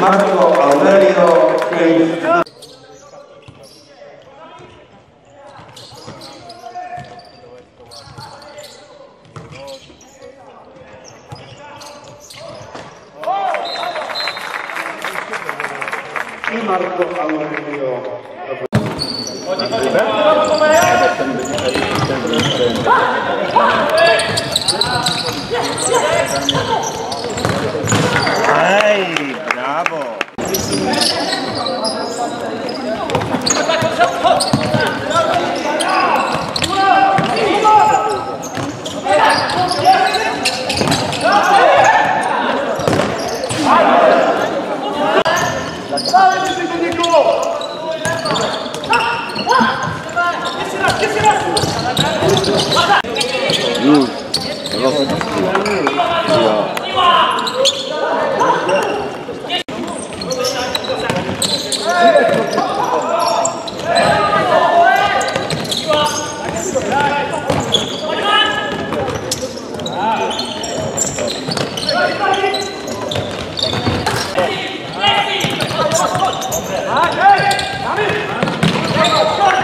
Marco Aurelio Case i Marco Aurelio Ej, 음, 내가 우리가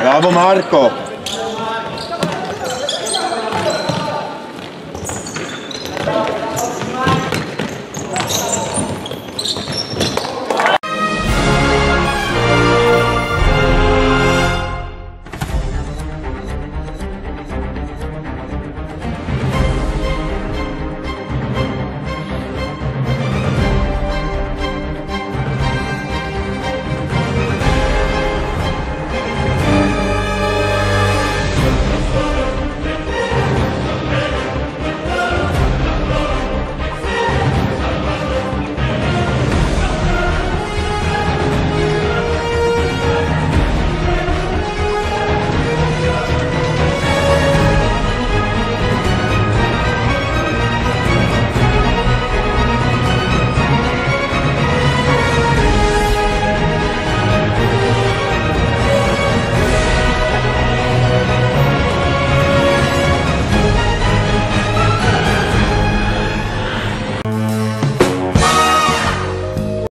Brawo Marco!